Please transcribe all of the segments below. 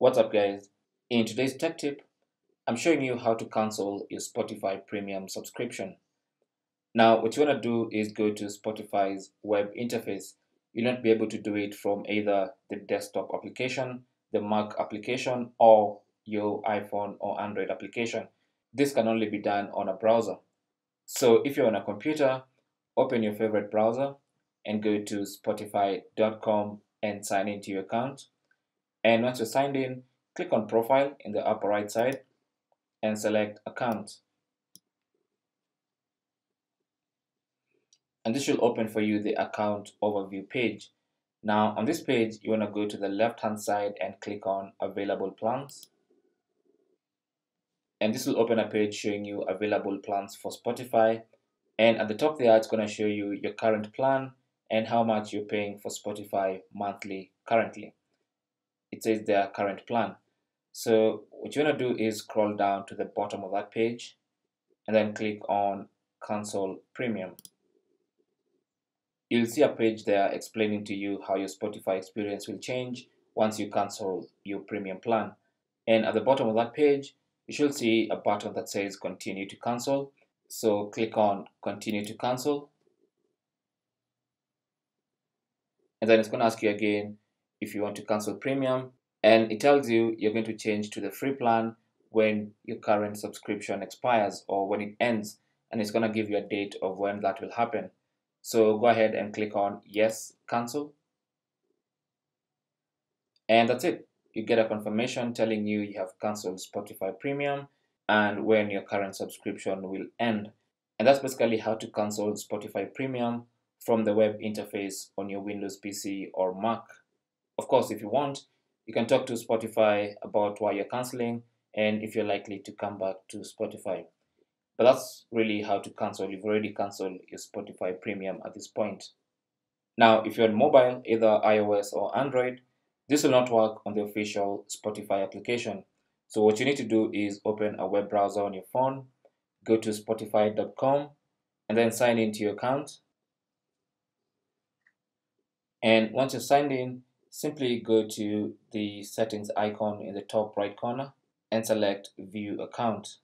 What's up guys? In today's tech tip, I'm showing you how to cancel your Spotify premium subscription. Now what you want to do is go to Spotify's web interface. You'll not be able to do it from either the desktop application, the Mac application, or your iPhone or Android application. This can only be done on a browser. So if you're on a computer, open your favorite browser and go to spotify.com and sign into your account. And once you're signed in, click on Profile in the upper right side and select Account. And this will open for you the account overview page. Now on this page, you want to go to the left hand side and click on Available Plans. And this will open a page showing you available plans for Spotify. And at the top there, it's going to show you your current plan and how much you're paying for Spotify monthly currently it says their current plan. So what you want to do is scroll down to the bottom of that page and then click on cancel premium. You'll see a page there explaining to you how your Spotify experience will change once you cancel your premium plan. And at the bottom of that page, you should see a button that says continue to cancel. So click on continue to cancel. And then it's going to ask you again if you want to cancel premium. And it tells you you're going to change to the free plan when your current subscription expires or when it ends. And it's going to give you a date of when that will happen. So go ahead and click on yes cancel. And that's it. You get a confirmation telling you you have canceled Spotify premium and when your current subscription will end. And that's basically how to cancel Spotify premium from the web interface on your Windows PC or Mac of course, if you want, you can talk to Spotify about why you're canceling and if you're likely to come back to Spotify. But that's really how to cancel. You've already canceled your Spotify premium at this point. Now, if you're on mobile, either iOS or Android, this will not work on the official Spotify application. So what you need to do is open a web browser on your phone, go to spotify.com, and then sign into your account. And once you're signed in, simply go to the settings icon in the top right corner and select view account.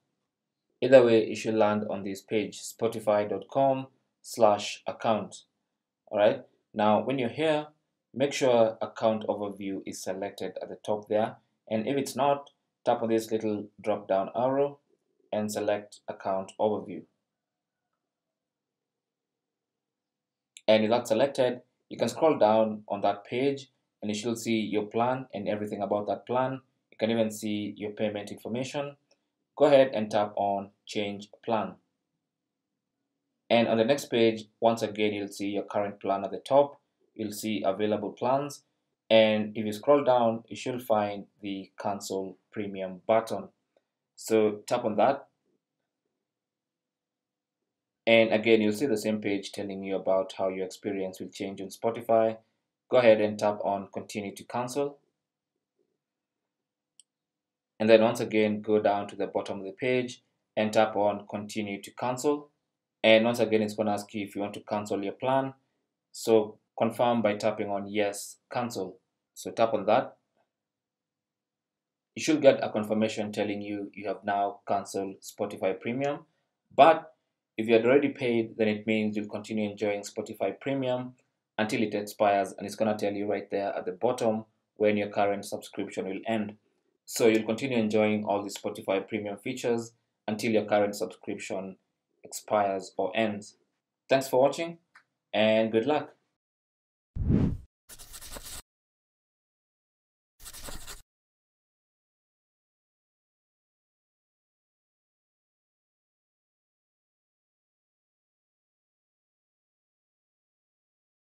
Either way, you should land on this page, spotify.com slash account. All right. Now, when you're here, make sure account overview is selected at the top there. And if it's not, tap on this little drop down arrow and select account overview. And if that's selected, you can scroll down on that page and you should see your plan and everything about that plan. You can even see your payment information. Go ahead and tap on change plan. And on the next page, once again, you'll see your current plan at the top. You'll see available plans. And if you scroll down, you should find the cancel premium button. So tap on that. And again, you'll see the same page telling you about how your experience will change on Spotify go ahead and tap on continue to cancel. And then once again go down to the bottom of the page and tap on continue to cancel. And once again it's going to ask you if you want to cancel your plan. So confirm by tapping on yes cancel. So tap on that. You should get a confirmation telling you you have now canceled Spotify Premium. But if you had already paid then it means you'll continue enjoying Spotify Premium until it expires and it's going to tell you right there at the bottom when your current subscription will end. So you'll continue enjoying all the Spotify premium features until your current subscription expires or ends. Thanks for watching and good luck.